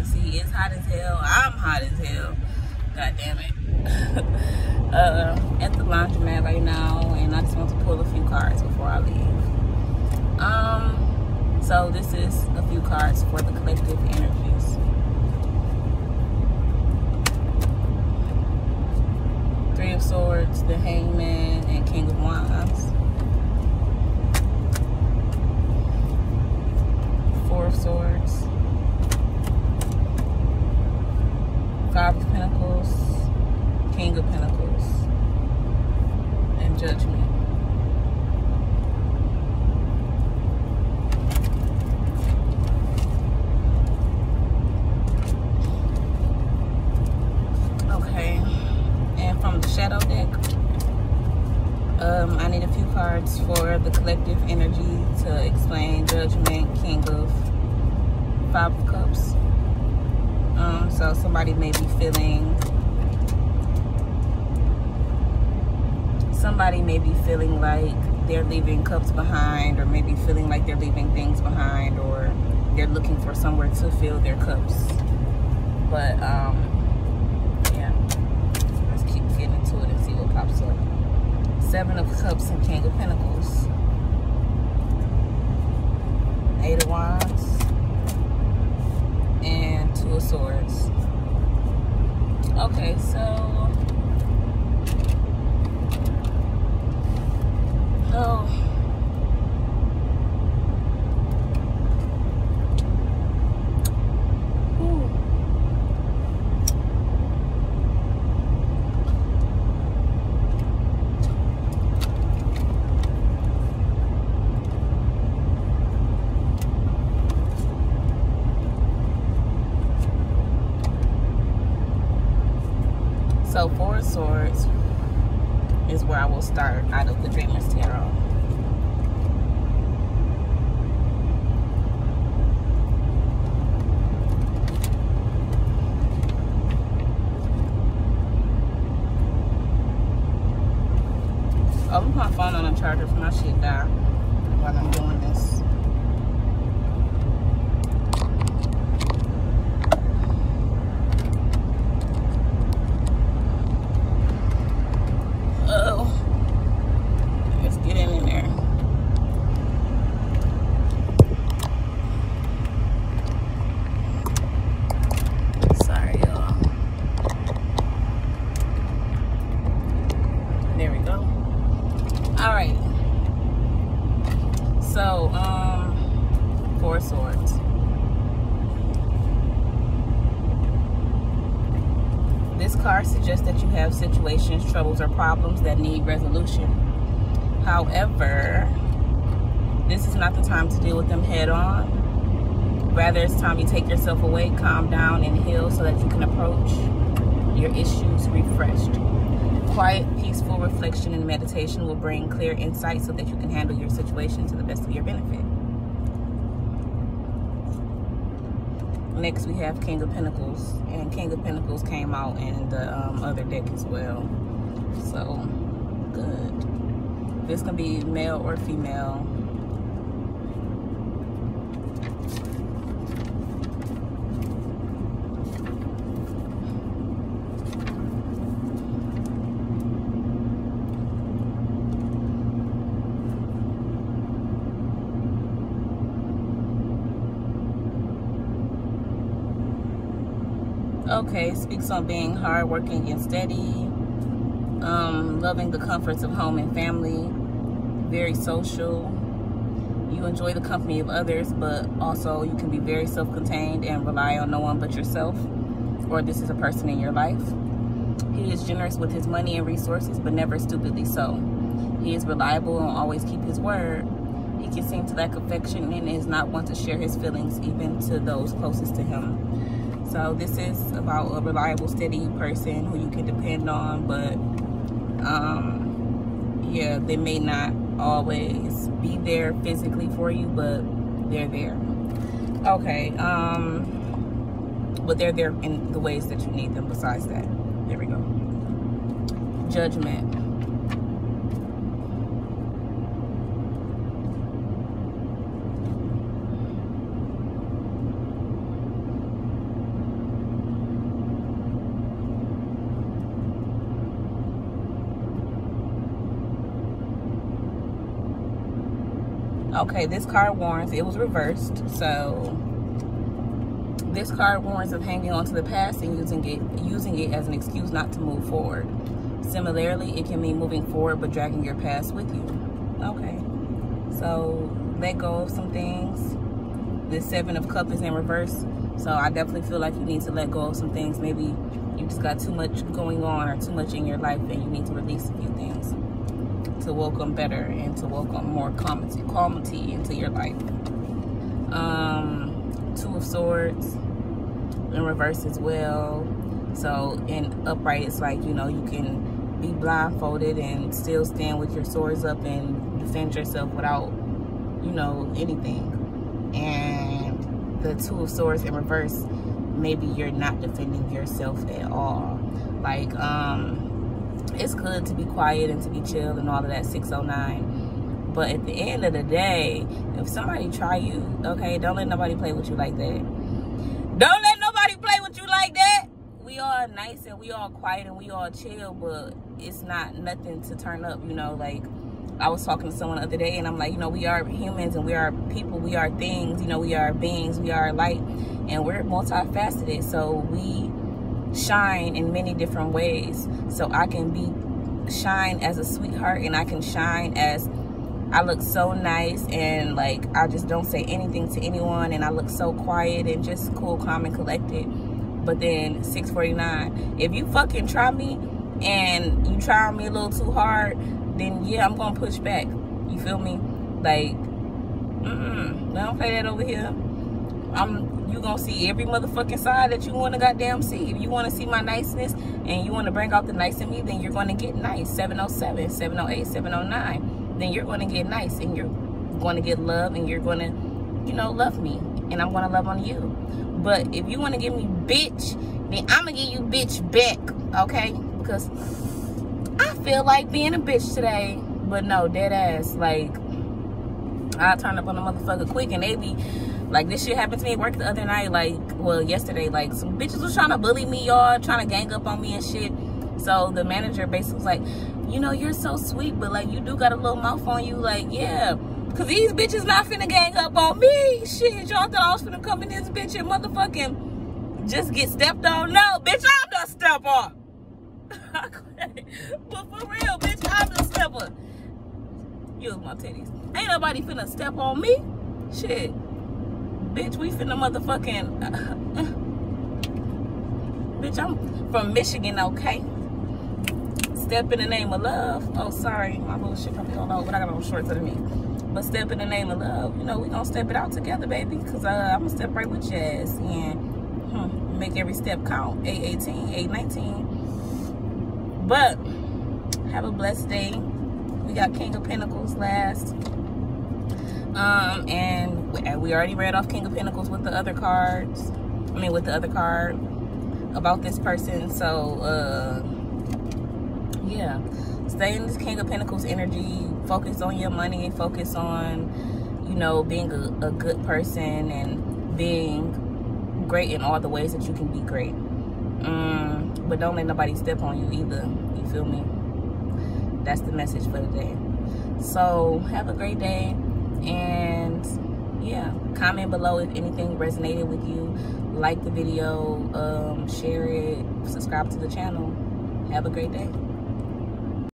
can see, it's hot as hell. I'm hot as hell. God damn it. uh, at the laundromat right now, and I just want to pull a few cards before I leave. Um, so this is a few cards for the collective energies. Five of Pentacles, King of Pentacles, and Judgment. Okay, and from the Shadow deck, um, I need a few cards for the collective energy to explain Judgment, King of Five of Cups. Um, so somebody may be feeling, somebody may be feeling like they're leaving cups behind or maybe feeling like they're leaving things behind or they're looking for somewhere to fill their cups. But, um, yeah, let's keep getting into it and see what pops up. Seven of Cups and King of Pentacles. Eight of Wands. Two of Swords. Okay, so... Oh. Of Swords is where I will start out of the Dreamer's Tarot. Oh, put my phone on a charger for my shit die while I'm doing this. Oh, let's get in, in there. Sorry, y'all. There we go. All right. So, um, four swords. This card suggests that you have situations, troubles, or problems that need resolution. However, this is not the time to deal with them head on. Rather, it's time you take yourself away, calm down, and heal so that you can approach your issues refreshed. Quiet, peaceful reflection and meditation will bring clear insight so that you can handle your situation to the best of your benefit. Next, we have King of Pentacles, and King of Pentacles came out in the um, other deck as well. So, good. This can be male or female. Okay, speaks on being hardworking and steady, um, loving the comforts of home and family, very social. You enjoy the company of others, but also you can be very self-contained and rely on no one but yourself, or this is a person in your life. He is generous with his money and resources, but never stupidly so. He is reliable and always keep his word. He can seem to lack affection and is not one to share his feelings even to those closest to him. So this is about a reliable, steady person who you can depend on, but um, yeah, they may not always be there physically for you, but they're there. Okay, um, but they're there in the ways that you need them besides that. There we go. Judgment. Okay, this card warns. It was reversed. So this card warns of hanging on to the past and using it using it as an excuse not to move forward. Similarly, it can mean moving forward but dragging your past with you. Okay. So let go of some things. The seven of cups is in reverse. So I definitely feel like you need to let go of some things. Maybe you just got too much going on or too much in your life and you need to release a few things to welcome better and to welcome more calmity, calmity into your life. Um, two of Swords in reverse as well. So in upright, it's like, you know, you can be blindfolded and still stand with your swords up and defend yourself without, you know, anything. And the two of swords in reverse, maybe you're not defending yourself at all. Like, um, it's good to be quiet and to be chill and all of that 609 but at the end of the day if somebody try you okay don't let nobody play with you like that. Don't let nobody play with you like that. We all nice and we all quiet and we all chill but it's not nothing to turn up you know like I was talking to someone the other day and I'm like, you know, we are humans and we are people, we are things, you know, we are beings, we are light, and we're multifaceted. So we shine in many different ways. So I can be shine as a sweetheart and I can shine as I look so nice and like I just don't say anything to anyone and I look so quiet and just cool, calm, and collected. But then 649, if you fucking try me and you try me a little too hard, then yeah, I'm gonna push back. You feel me? Like, mm-mm, don't play that over here. I'm you gonna see every motherfucking side that you wanna goddamn see. If you wanna see my niceness and you wanna bring out the nice in me, then you're gonna get nice. 707, 708, 709. Then you're gonna get nice and you're gonna get love and you're gonna, you know, love me. And I'm gonna love on you. But if you wanna give me bitch, then I'm gonna give you bitch back, okay? Because I feel like being a bitch today. But no, dead ass. Like, I turn up on the motherfucker quick and they be like this shit happened to me at work the other night, like well yesterday, like some bitches was trying to bully me, y'all, trying to gang up on me and shit. So the manager basically was like, you know, you're so sweet, but like you do got a little mouth on you, like, yeah. Cause these bitches not finna gang up on me. Shit, y'all thought I was finna come in this bitch and motherfucking just get stepped on. No, bitch, I'm the stepper. but for real, bitch, I'm the stepper. Use my titties. Ain't nobody finna step on me. Shit. Bitch, we finna motherfucking... bitch, I'm from Michigan, okay? Step in the name of love. Oh, sorry. My little shit probably don't know, but I got on shorts underneath. But step in the name of love. You know, we gonna step it out together, baby. Because uh, I'm gonna step right with your ass. And hmm, make every step count. 818, 819. But, have a blessed day. We got King of Pentacles last. Um, and we already read off King of Pentacles with the other cards. I mean, with the other card about this person. So, uh, yeah. Stay in this King of Pentacles energy. Focus on your money. Focus on, you know, being a, a good person and being great in all the ways that you can be great. Um, but don't let nobody step on you either. You feel me? That's the message for today. So, have a great day and yeah comment below if anything resonated with you. Like the video um, share it subscribe to the channel. Have a great day